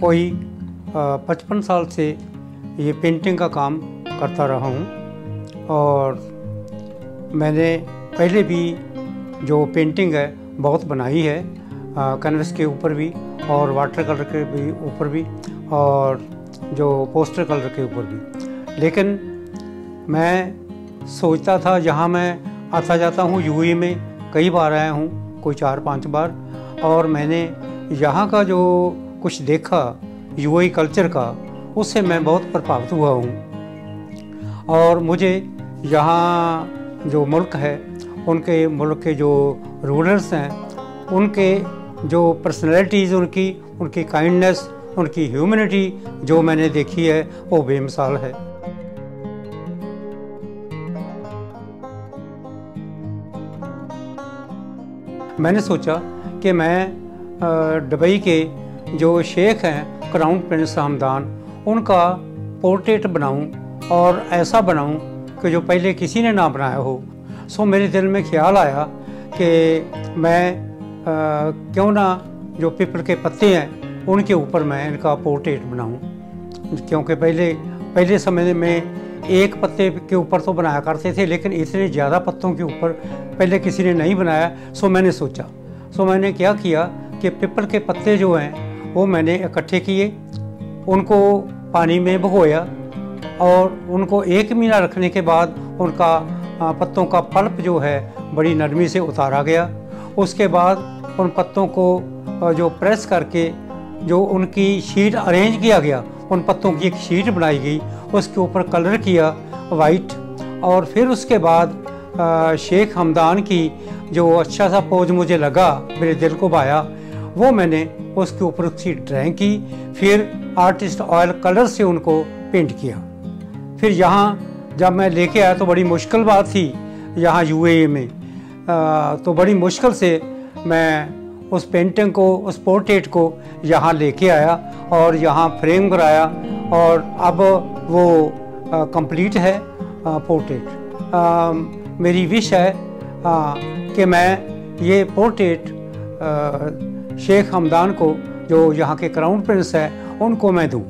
कोई पचपन साल से ये पेंटिंग का काम करता रहा हूँ। और मैंने पहले भी जो पेंटिंग है, बहुत बनाई है कैनवस के ऊपर भी और वाटर कलर के भी ऊपर भी और जो पोस्टर कलर के ऊपर भी। लेकिन मैं सोचता था, जहाँ मैं आता जाता हूँ यूए में कई बार आया हूँ, कोई चार पाँच बार और मैंने यहाँ का जो कुछ देखा यूएई कल्चर का, उससे मैं बहुत प्रभावित हुआ हूँ। और मुझे यहाँ जो मुल्क है, उनके मुल्क के जो रूलर्स हैं, उनके जो पर्सनैलिटीज़ उनकी उनकी काइंडनेस उनकी ह्यूमनिटी जो मैंने देखी है, वो बेमिसाल है। मैंने सोचा कि मैं दुबई के जो शेख हैं क्राउन प्रिंस हमदान उनका पोर्ट्रेट बनाऊँ और ऐसा बनाऊँ कि जो पहले किसी ने ना बनाया हो। सो मेरे दिल में ख्याल आया कि मैं आ, क्यों ना जो पीपल के पत्ते हैं उनके ऊपर मैं इनका पोर्ट्रेट बनाऊँ। क्योंकि पहले पहले समय में एक पत्ते के ऊपर तो बनाया करते थे लेकिन इतने ज़्यादा पत्तों के ऊपर पहले किसी ने नहीं बनाया सो मैंने सोचा। सो मैंने क्या किया कि पीपल के पत्ते जो हैं, वो मैंने इकट्ठे किए। उनको पानी में भगोया और उनको एक महीना रखने के बाद उनका पत्तों का पल्प जो है, बड़ी नरमी से उतारा गया। उसके बाद उन पत्तों को जो प्रेस करके, जो उनकी शीट अरेंज किया गया, उन पत्तों की एक शीट बनाई गई। उसके ऊपर कलर किया वाइट और फिर उसके बाद शेख हमदान की जो अच्छा सा पोज मुझे लगा, मेरे दिल को भाया वो मैंने उसके ऊपर उसकी ड्राइंग की फिर आर्टिस्ट ऑयल कलर से उनको पेंट किया। फिर यहाँ जब मैं लेके आया तो बड़ी मुश्किल बात थी यहाँ यूएई में। आ, तो बड़ी मुश्किल से मैं उस पेंटिंग को उस पोर्ट्रेट को यहाँ लेके आया और यहाँ फ्रेम कराया और अब वो कंप्लीट है पोर्ट्रेट मेरी विश है कि मैं ये पोर्ट्रेट शेख हमदान को जो यहाँ के क्राउन प्रिंस है उनको मैं दूँ।